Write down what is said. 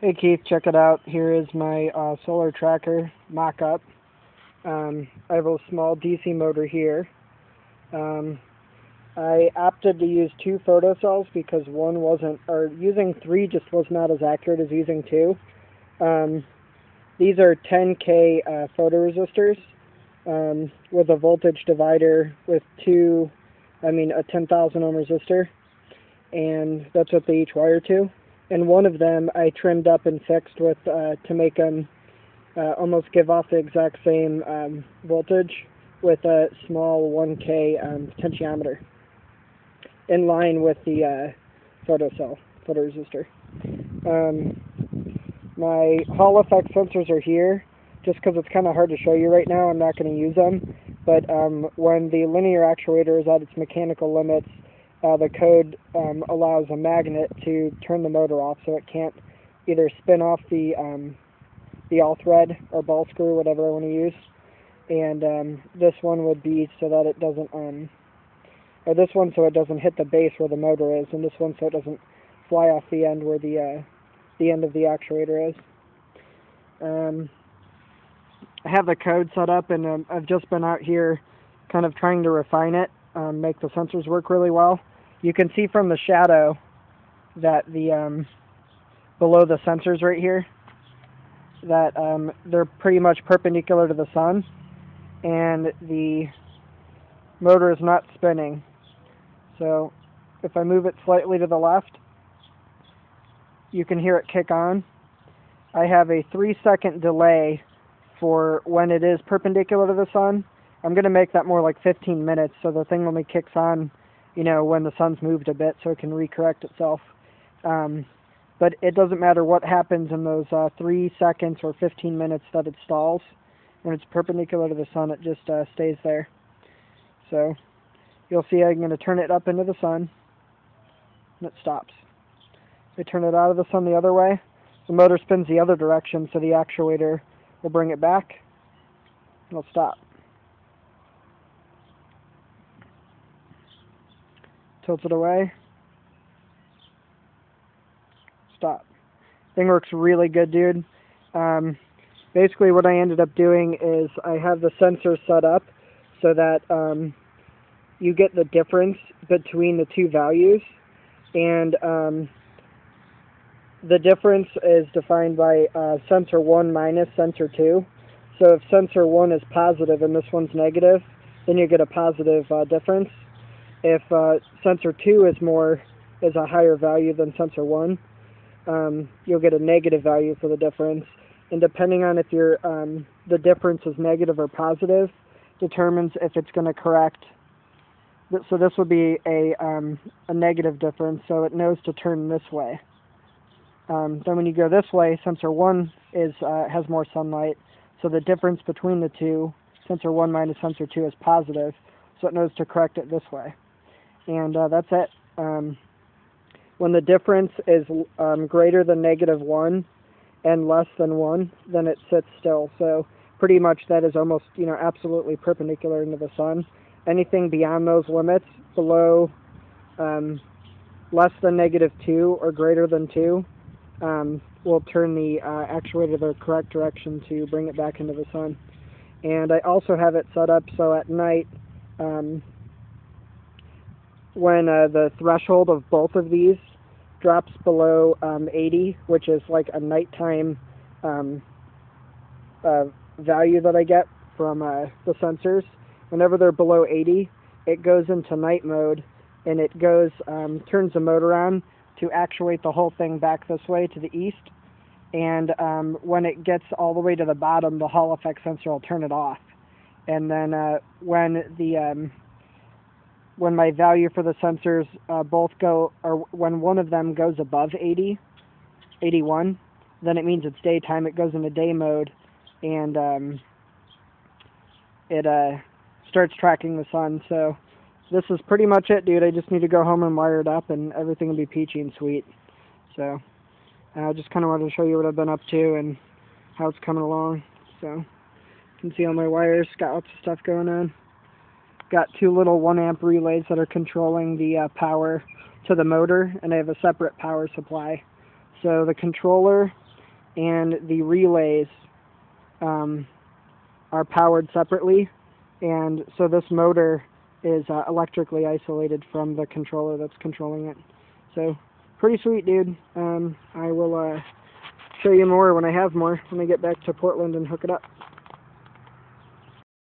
Hey Keith, check it out. Here is my uh, solar tracker mock-up. Um, I have a small DC motor here. Um, I opted to use two photocells because one wasn't, or using three just was not as accurate as using two. Um, these are 10K uh, photoresistors um, with a voltage divider with two, I mean a 10,000 ohm resistor, and that's what they each wire to and one of them I trimmed up and fixed with uh, to make them uh, almost give off the exact same um, voltage with a small 1K um, potentiometer in line with the uh, photocell photoresistor. Um, my Hall effect sensors are here just because it's kind of hard to show you right now. I'm not going to use them, but um, when the linear actuator is at its mechanical limits, uh, the code um, allows a magnet to turn the motor off so it can't either spin off the um, the all thread or ball screw, whatever I want to use. And um, this one would be so that it doesn't, um, or this one so it doesn't hit the base where the motor is, and this one so it doesn't fly off the end where the uh, the end of the actuator is. Um, I have the code set up, and um, I've just been out here kind of trying to refine it, um, make the sensors work really well you can see from the shadow that the um, below the sensors right here that um, they're pretty much perpendicular to the sun and the motor is not spinning. So if I move it slightly to the left you can hear it kick on. I have a three second delay for when it is perpendicular to the sun. I'm going to make that more like 15 minutes so the thing only kicks on you know, when the sun's moved a bit so it can recorrect itself. Um, but it doesn't matter what happens in those uh, 3 seconds or 15 minutes that it stalls. When it's perpendicular to the sun, it just uh, stays there. So you'll see I'm going to turn it up into the sun, and it stops. If I turn it out of the sun the other way, the motor spins the other direction, so the actuator will bring it back, and it'll stop. Tilt it away, stop. Thing works really good, dude. Um, basically, what I ended up doing is I have the sensor set up so that um, you get the difference between the two values, and um, the difference is defined by uh, sensor 1 minus sensor 2. So if sensor 1 is positive and this one's negative, then you get a positive uh, difference. If uh, sensor 2 is more is a higher value than sensor 1, um, you'll get a negative value for the difference. And depending on if your um, the difference is negative or positive, determines if it's going to correct. So this would be a um, a negative difference, so it knows to turn this way. Um, then when you go this way, sensor one is uh, has more sunlight, so the difference between the two, sensor one minus sensor two, is positive, so it knows to correct it this way and uh, that's it. Um, when the difference is um, greater than negative 1 and less than 1, then it sits still. So pretty much that is almost, you know, absolutely perpendicular into the sun. Anything beyond those limits, below um, less than negative 2 or greater than 2, um, will turn the uh, actuator the correct direction to bring it back into the sun. And I also have it set up so at night, um, when uh, the threshold of both of these drops below um, 80, which is like a nighttime um, uh, value that I get from uh, the sensors. Whenever they're below 80, it goes into night mode and it goes um, turns the motor on to actuate the whole thing back this way to the east. And um, when it gets all the way to the bottom, the Hall effect sensor will turn it off. And then uh, when the um, when my value for the sensors uh, both go, or when one of them goes above 80, 81, then it means it's daytime. It goes into day mode, and um, it uh, starts tracking the sun. So this is pretty much it, dude. I just need to go home and wire it up, and everything will be peachy and sweet. So I uh, just kind of wanted to show you what I've been up to and how it's coming along. So you can see all my wires, got lots of stuff going on got two little 1 amp relays that are controlling the uh, power to the motor and I have a separate power supply. So the controller and the relays um, are powered separately, and so this motor is uh, electrically isolated from the controller that's controlling it. So, pretty sweet, dude. Um, I will uh, show you more when I have more, when I get back to Portland and hook it up.